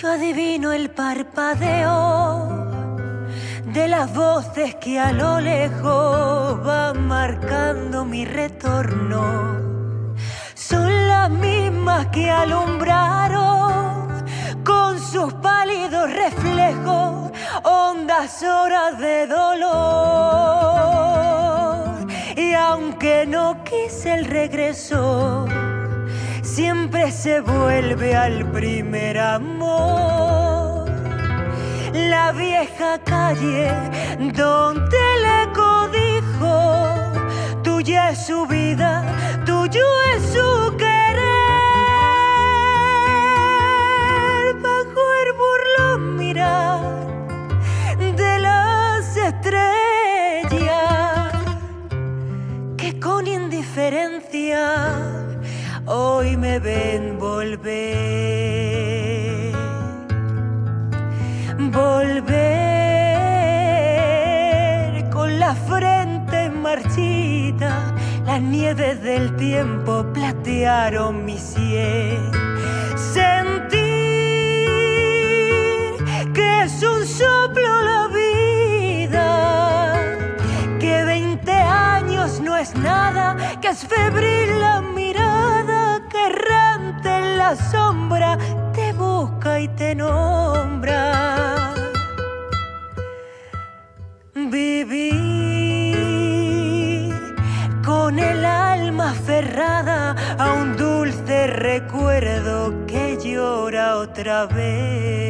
Yo adivino el parpadeo de las voces que a lo lejos van marcando mi retorno. Son las mismas que alumbraron con sus pálidos reflejos hondas horas de dolor. Y aunque no quise el regreso, siempre se vuelve al primer amor. La vieja calle donde le codijo, tuya es su vida, tuyo es me ven volver. Volver con la frente marchita, las nieves del tiempo platearon mi sien. Sentir que es un soplo la vida, que 20 años no es nada, que es febril la mirada, que errante en la sombra te busca y te nombra. Vivir con el alma aferrada a un dulce recuerdo que llora otra vez.